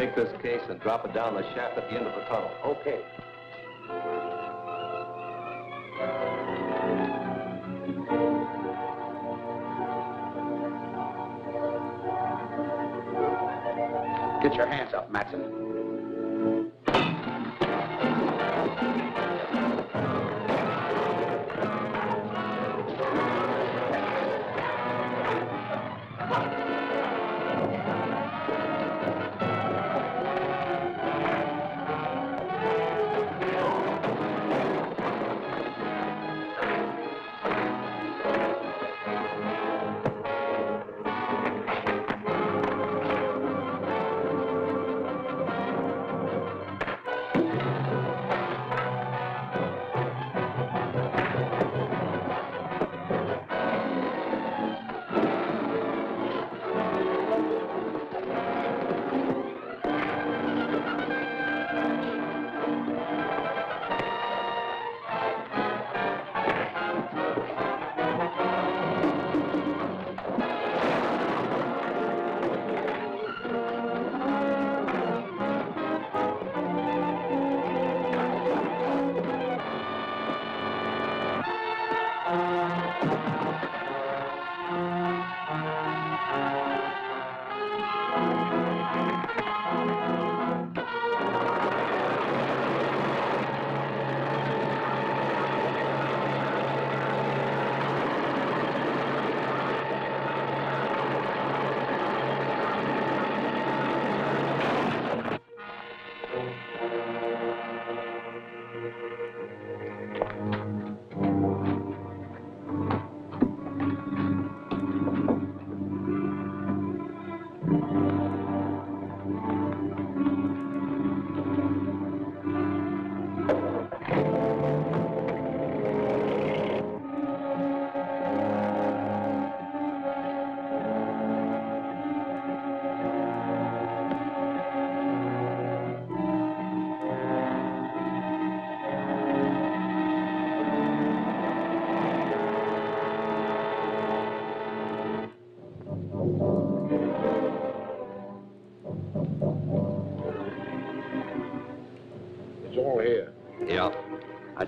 Take this case and drop it down the shaft at the end of the tunnel. Okay. Get your hands up, Matson.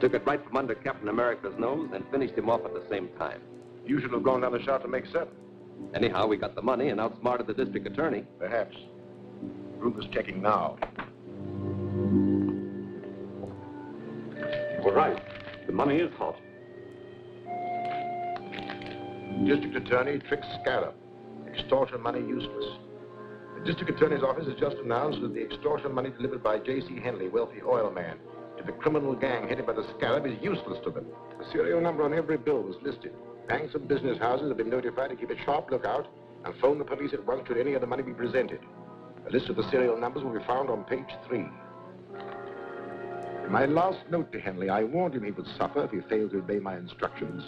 Took it right from under Captain America's nose and finished him off at the same time. You should have gone down the shaft to make certain. Anyhow, we got the money and outsmarted the district attorney. Perhaps. Room is checking now. All right. The money is hot. District Attorney tricks Scarab. Extortion money useless. The District Attorney's office has just announced that the extortion money delivered by J.C. Henley, wealthy oil man, to the criminal gang headed by the Scarab is useless to them. The serial number on every bill was listed. Banks and business houses have been notified to keep a sharp lookout and phone the police at once should any of the money be presented. A list of the serial numbers will be found on page three. In my last note to Henley, I warned him he would suffer if he failed to obey my instructions.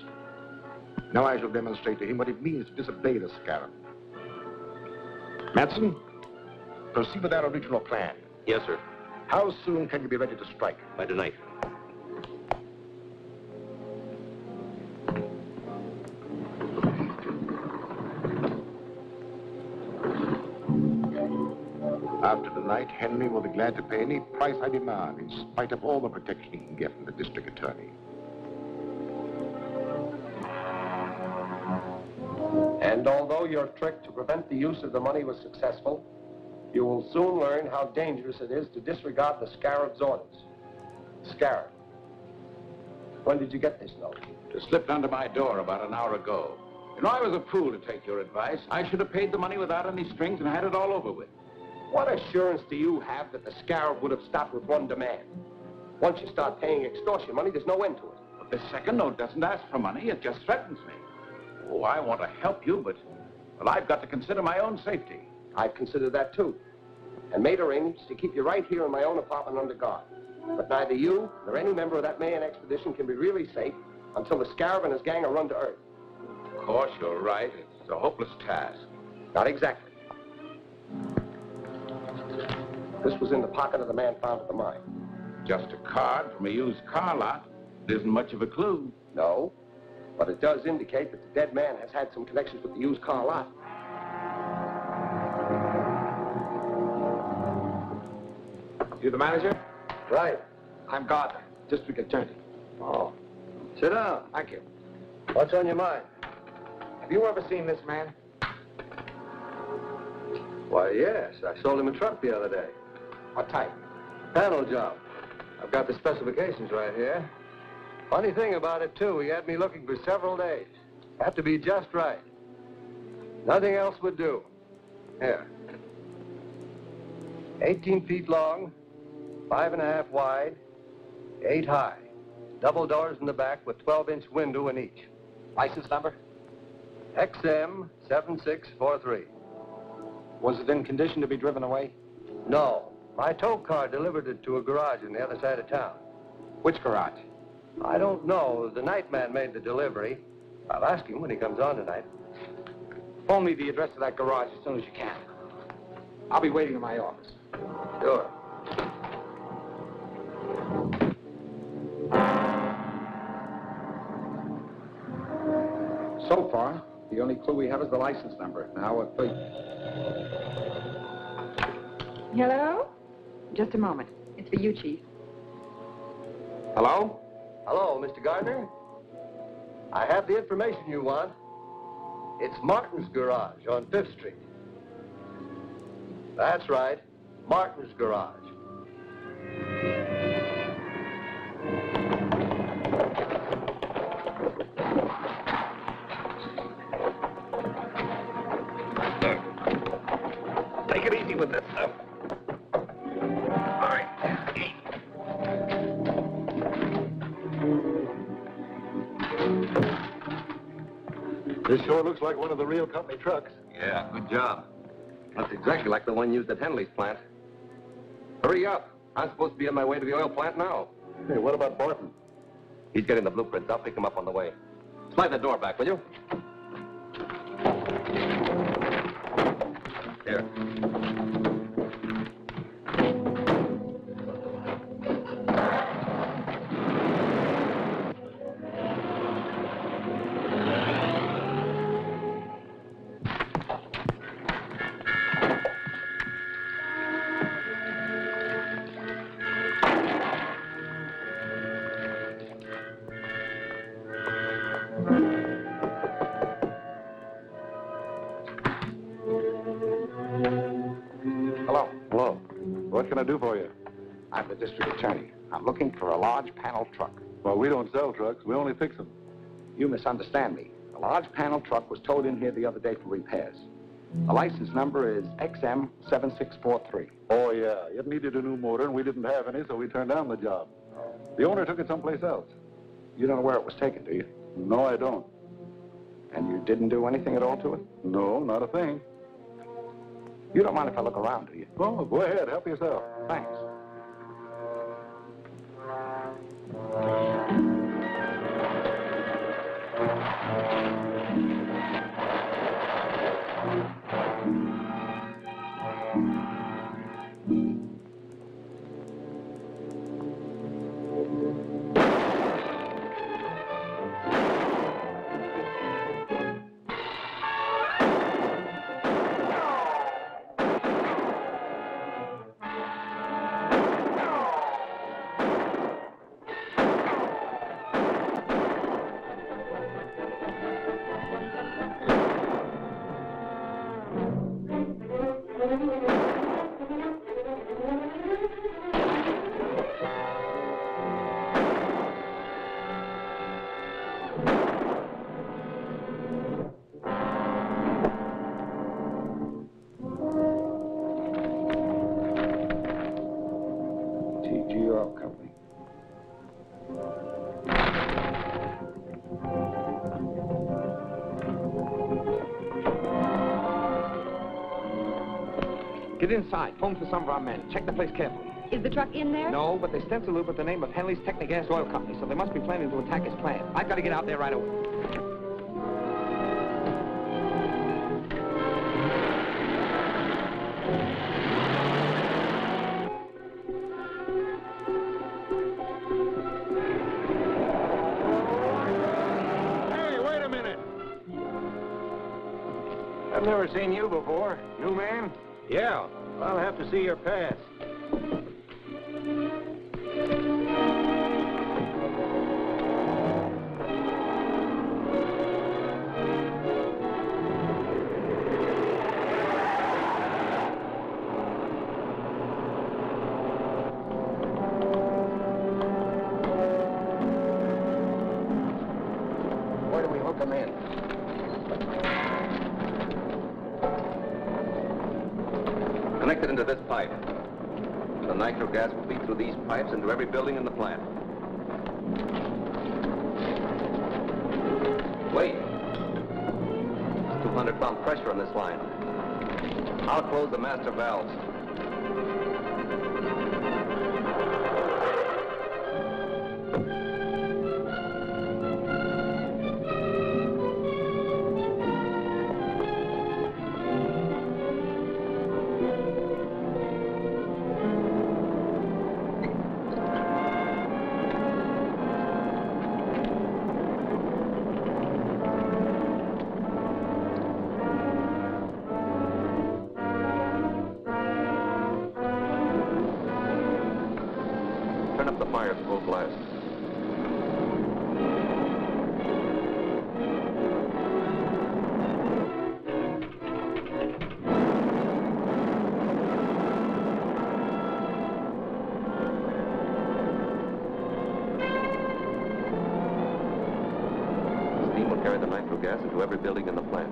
Now I shall demonstrate to him what it means to disobey the scarab. Matson, proceed with our original plan. Yes, sir. How soon can you be ready to strike? By tonight. After tonight, Henley will be glad to pay any price I demand, in spite of all the protection he can get from the district attorney. And although your trick to prevent the use of the money was successful, you will soon learn how dangerous it is to disregard the Scarab's orders. Scarab, when did you get this note? It slipped under my door about an hour ago. You know, I was a fool to take your advice. I should have paid the money without any strings and had it all over with. What assurance do you have that the Scarab would have stopped with one demand? Once you start paying extortion money, there's no end to it. But this second note doesn't ask for money. It just threatens me. Oh, I want to help you, but, well, I've got to consider my own safety. I've considered that too. And made arrangements to keep you right here in my own apartment under guard. But neither you nor any member of that Mayan expedition can be really safe until the Scarab and his gang are run to earth. Of course, you're right. It's a hopeless task. Not exactly. This was in the pocket of the man found at the mine. Just a card from a used car lot. It isn't much of a clue. No, but it does indicate that the dead man has had some connections with the used car lot. You the manager? Right. I'm Gardner, district attorney. Oh. Sit down. Thank you. What's on your mind? Have you ever seen this man? Why, yes. I sold him a truck the other day. What type? Panel job. I've got the specifications right here. Funny thing about it, too, he had me looking for several days. Had to be just right. Nothing else would do. Here. 18 feet long, five and a half wide, eight high. Double doors in the back with 12-inch window in each. License number? XM 7643. Was it in condition to be driven away? No. My tow car delivered it to a garage on the other side of town. Which garage? I don't know. The night man made the delivery. I'll ask him when he comes on tonight. Phone me the address of that garage as soon as you can. I'll be waiting in my office. Sure. So far, the only clue we have is the license number. Now, uh, if we... Hello? Just a moment. It's for you, Chief. Hello? Hello, Mr. Gardner. I have the information you want. It's Martin's garage on Fifth Street. That's right. Martin's garage. Take with this stuff. All right. This sure looks like one of the real company trucks. Yeah, good job. That's exactly like the one used at Henley's plant. Hurry up. I'm supposed to be on my way to the oil plant now. Hey, what about Barton? He's getting the blueprints. I'll pick him up on the way. Slide the door back, will you? Here. What can I do for you? I'm the district attorney. I'm looking for a large panel truck. Well, we don't sell trucks. We only fix them. You misunderstand me. A large panel truck was towed in here the other day for repairs. The license number is XM7643. Oh, yeah. It needed a new motor, and we didn't have any, so we turned down the job. The owner took it someplace else. You don't know where it was taken, do you? No, I don't. And you didn't do anything at all to it? No, not a thing. You don't mind if I look around, do you? Oh, go ahead. Help yourself. Thanks. TG Oil Company. Get inside. Phone for some of our men. Check the place carefully. Is the truck in there? No, but they stenciled it with the name of Henley's Technigas Oil Company, so they must be planning to attack his plant. I've got to get out there right away. Hey, wait a minute. I've never seen you before. New man? Yeah, I'll have to see your pass. Where do we hook them in? Connected into this pipe. The nitro gas will feed through these pipes into every building in the plant. Wait. There's 200 pound pressure on this line. I'll close the master valves. Building in the plant.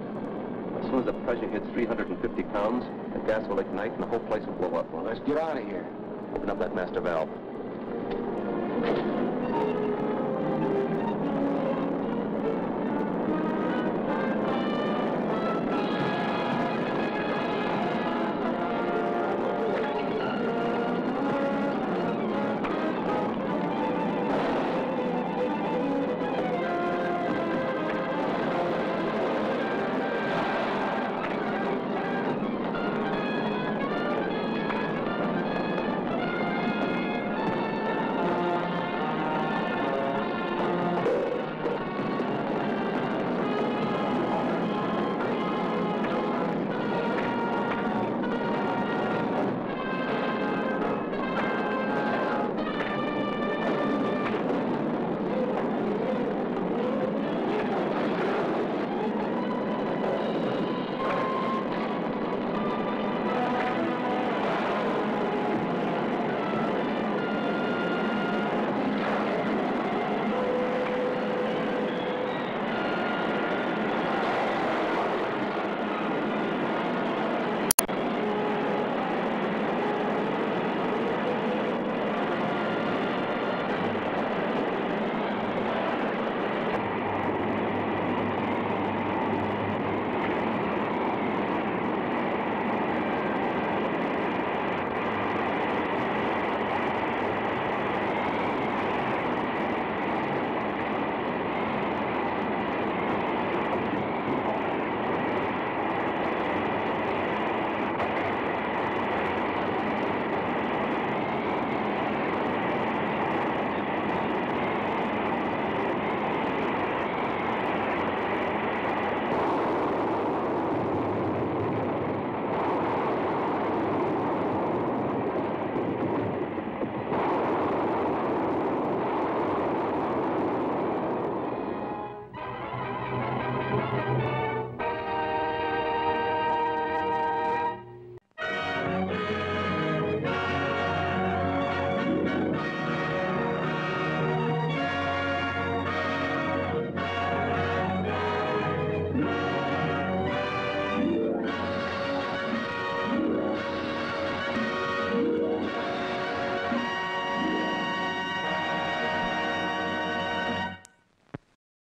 As soon as the pressure hits 350 pounds, the gas will ignite and the whole place will blow up. Well, let's get out of here. Open up that master valve.